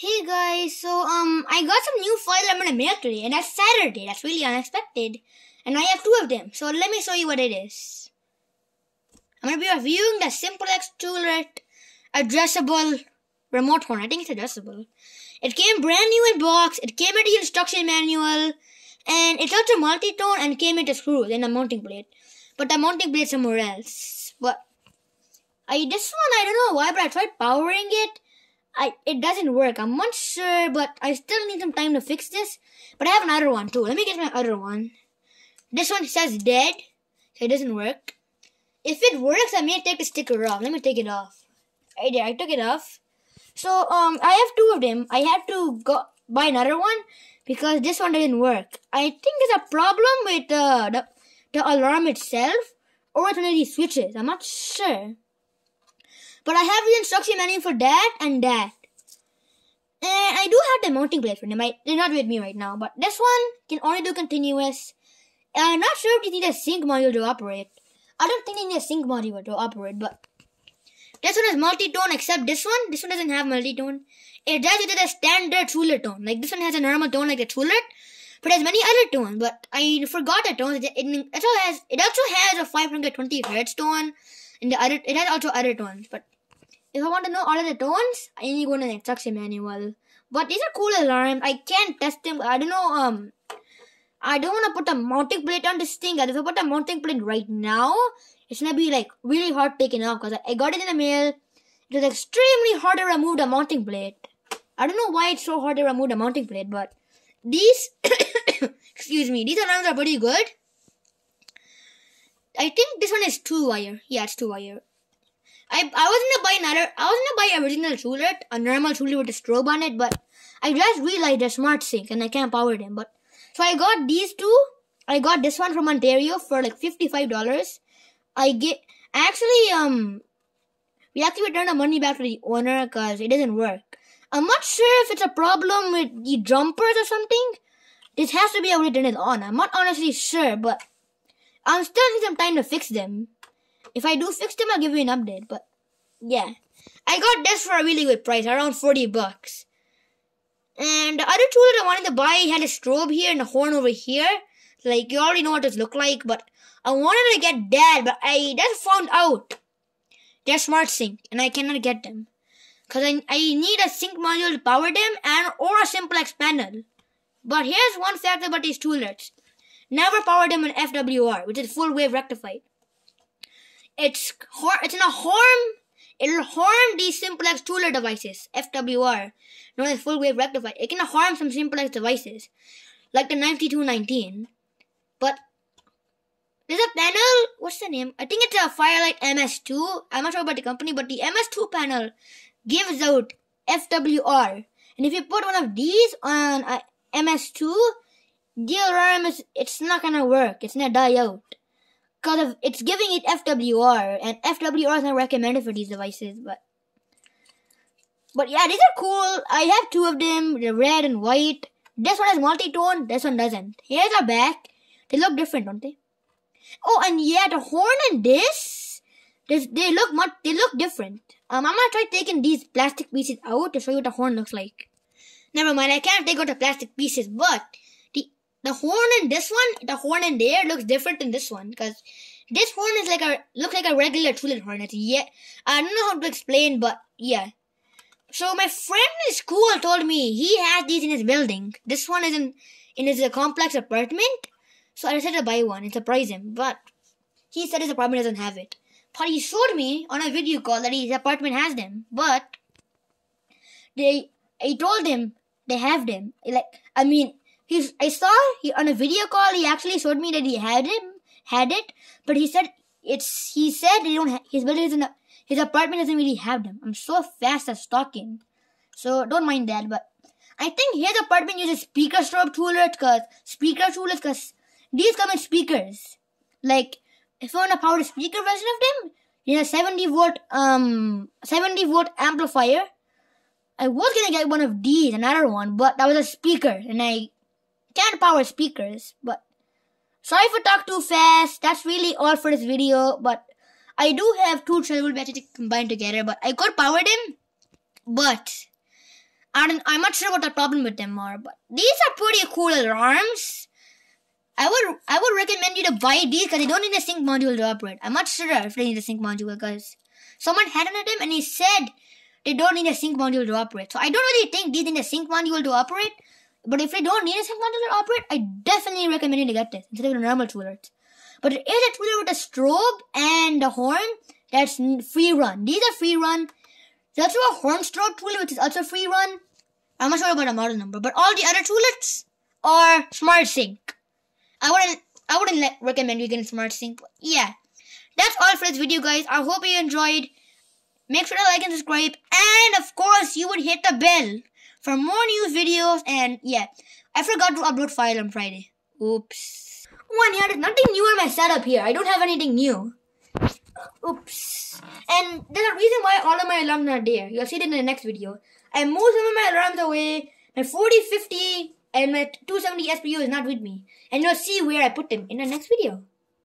Hey guys, so um, I got some new files I'm gonna mail today, and that's Saturday. That's really unexpected, and I have two of them. So let me show you what it is. I'm gonna be reviewing the Simplex TrueAlert addressable remote horn. I think it's addressable. It came brand new in box. It came with the instruction manual, and it's also multi-tone and came with a screw and a mounting plate. But the mounting plate somewhere else. But I this one I don't know why, but I tried powering it I it doesn't work. I'm not sure, but I still need some time to fix this. But I have another one too. Let me get my other one. This one says dead, so it doesn't work. If it works, I may take the sticker off. Let me take it off. Right there, I took it off. So um, I have two of them. I have to go buy another one because this one didn't work. I think it's a problem with uh, the the alarm itself or it's one of these switches. I'm not sure. But I have the instruction manual for that and that. And I do have the mounting plate for them. I, they're not with me right now. But this one can only do continuous. I'm not sure if you need a sync module to operate. I don't think you need a sync module to operate, but this one is multi-tone except this one. This one doesn't have multi-tone. It does it is a standard TrueAlert tone. Like this one has a normal tone like the TrueAlert, but has many other tones. But I forgot the tones. It, it, it also has it also has a 520 hertz tone, and the other it has also other tones. But if I want to know all of the tones, I need to go to the instruction manual. But these are cool alarms. I can't test them. I don't know. Um, I don't want to put a mounting plate on this thing. If I put a mounting plate right now, it's gonna be like really hard taking off because I got it in the mail. It was extremely hard to remove the mounting plate. I don't know why it's so hard to remove the mounting plate, but these, excuse me, these alarms are pretty good. I think this one is two wire. Yeah, it's two wire. I, I was gonna buy another, I was gonna buy original TrueAlert, a normal TrueAlert with a strobe on it, but I just realized they're smart sync and I can't power them. But so I got these two. I got this one from Ontario for like fifty five dollars. I get actually um we actually returned the money back to the owner because it doesn't work. I'm not sure if it's a problem with the jumpers or something. This has to be a way to turn it on. I'm not honestly sure, but I'm still need some time to fix them. If I do fix them, I'll give you an update. But yeah, I got this for a really good price, around 40 bucks. And the other tool that I wanted to buy had a strobe here and a horn over here. Like, you already know what this look like, but I wanted to get that, but I just found out they're smart sync, and I cannot get them. Cause I, I need a sync module to power them and or a simplex panel. But here's one fact about these TrueAlerts. Never power them in FWR, which is full wave rectified. It's it's in a harm. It'll harm these simplex TrueAlert devices, FWR, known as full wave rectified. It can harm some simplex devices, like the 9219. But there's a panel. What's the name? I think it's a Fire-Lite MS2. I'm not sure about the company, but the MS2 panel gives out FWR. And if you put one of these on a MS2, the alarm is it's not gonna work. It's gonna die out because of it's giving it FWR, and FWR is not recommended for these devices. But but yeah, these are cool. I have two of them, the red and white. This one has multi-tone. This one doesn't. Here's a back. They look different, don't they? Oh, and yeah, the horn and this, this they look much. They look different. Um, I'm gonna try taking these plastic pieces out to show you what the horn looks like. Never mind, I can't take out the plastic pieces, but the horn in this one, the horn in there looks different than this one because this horn is like a looks like a regular tulip horn. It's yeah, I don't know how to explain, but yeah. So my friend in school told me he has these in his building. This one is in in his uh, complex apartment, so I decided to buy one and surprise him. But he said his apartment doesn't have it. But he showed me on a video call that his apartment has them. But they, I told him they have them. Like I mean, He's, I saw he, on a video call, he actually showed me that he had him, had it, but he said it's, he said they don't, ha- his building isn't, his apartment doesn't really have them. I'm so fast at stalking. So don't mind that, but I think his apartment uses speaker strobe TrueAlerts cause speaker TrueAlerts cause these come in speakers. Like, if you want to power the speaker version of them, you know, 70 volt, um, 70 volt amplifier. I was gonna get one of these, another one, but that was a speaker, and I can power speakers, but sorry for talk too fast. That's really all for this video, but I do have two travel batteries combined together, but I could power them, but I I'm not sure what the problem with them are, but these are pretty cool alarms. I would I would recommend you to buy these because they don't need a sync module to operate. I'm not sure if they need a sync module because someone had on them and he said they don't need a sync module to operate. So I don't really think these need a sync module to operate. But if you don't need a sync module to operate, I definitely recommend you to get this instead of a normal TrueAlerts. But it is a TrueAlert with a strobe and a horn that's free run. These are free run. There's also a horn strobe TrueAlert which is also free run. I'm not sure about the model number, but all the other TrueAlerts are smart sync. I wouldn't I wouldn't recommend you getting smart sync. Yeah, that's all for this video, guys. I hope you enjoyed. Make sure to like and subscribe, and of course, you would hit the bell for more new videos. And yeah, I forgot to upload file on Friday. Oops. One, yeah, there's nothing new in my setup here. I don't have anything new. Oops. And there's a reason why all of my alarms are there. You'll see it in the next video. I moved some of my alarms away. My 4050 and my 270 SPU is not with me. And you'll see where I put them in the next video.